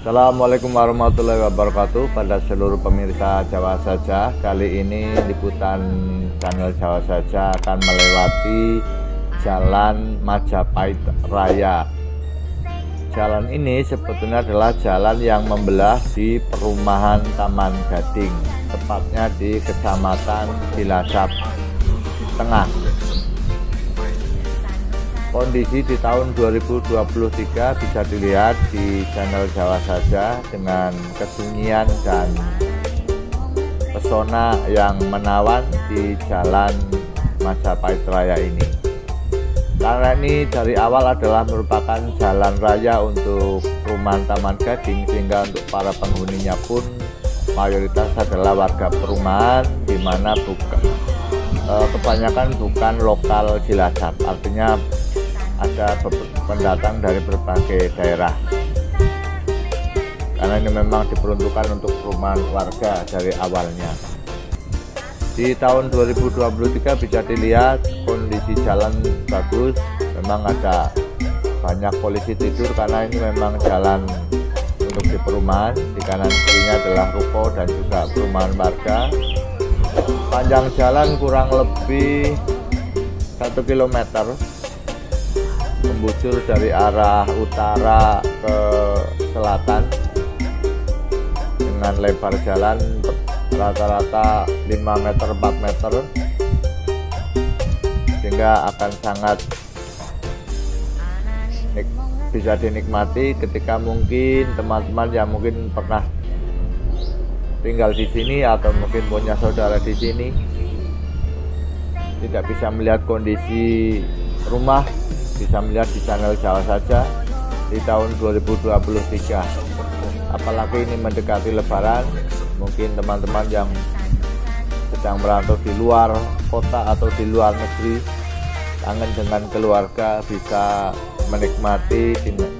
Assalamualaikum warahmatullahi wabarakatuh. Pada seluruh pemirsa Jawa saja kali ini liputan channel Jawa saja akan melewati Jalan Majapahit Raya. Jalan ini sebetulnya adalah jalan yang membelah di perumahan Taman Gading tepatnya di Kecamatan Cilacap Tengah Kondisi di tahun 2023 bisa dilihat di channel Jawa saja dengan kesunyian dan pesona yang menawan di jalan Majapahit Raya ini. Karena ini dari awal adalah merupakan jalan raya untuk perumahan Taman Gading sehingga untuk para penghuninya pun mayoritas adalah warga perumahan di mana bukan eh, kebanyakan bukan lokal Cilacap artinya ada pendatang dari berbagai daerah. Karena ini memang diperuntukkan untuk perumahan warga dari awalnya. Di tahun 2023 bisa dilihat kondisi jalan bagus memang ada banyak polisi tidur karena ini memang jalan untuk di perumahan di kanan kirinya adalah ruko dan juga perumahan warga. Panjang jalan kurang lebih satu kilometer membusur dari arah utara ke selatan dengan lebar jalan rata-rata 5 meter 4 meter sehingga akan sangat bisa dinikmati ketika mungkin teman-teman yang mungkin pernah tinggal di sini atau mungkin punya saudara di sini tidak bisa melihat kondisi rumah bisa melihat di channel Jawa saja di tahun 2023 apalagi ini mendekati lebaran mungkin teman-teman yang sedang merantau di luar kota atau di luar negeri kangen dengan keluarga bisa menikmati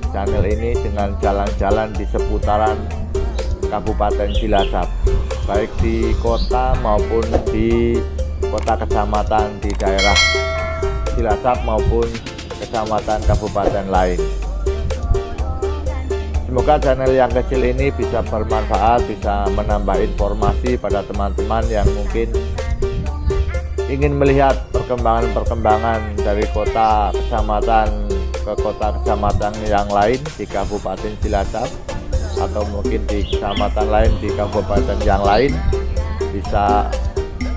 channel ini dengan jalan-jalan di seputaran Kabupaten Cilacap. Baik di kota maupun di kota kecamatan di daerah Cilacap maupun kecamatan kabupaten lain. Semoga channel yang kecil ini bisa bermanfaat, bisa menambah informasi pada teman-teman yang mungkin ingin melihat perkembangan-perkembangan dari kota kecamatan ke kota kecamatan yang lain di Kabupaten Cilacap atau mungkin di kecamatan lain di kabupaten yang lain bisa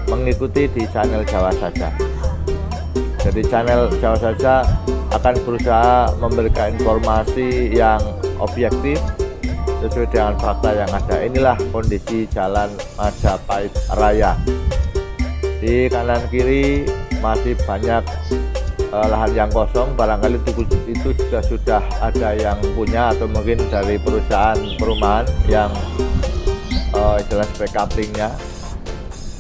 mengikuti di channel Jawa saja. Jadi channel Jawa saja akan berusaha memberikan informasi yang objektif sesuai dengan fakta yang ada. Inilah kondisi jalan Majapahit Raya. Di kanan kiri masih banyak uh, lahan yang kosong, barangkali itu, itu juga sudah ada yang punya atau mungkin dari perusahaan perumahan yang uh, jelas backuplingnya.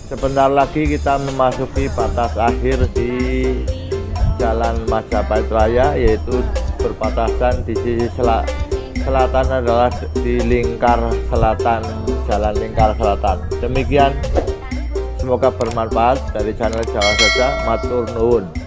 Sebentar lagi kita memasuki batas akhir di Jalan Majapahit Raya yaitu berbatasan di sisi sel selatan adalah di lingkar selatan Jalan Lingkar Selatan. Demikian semoga bermanfaat dari channel Jawa saja. Matur nuwun.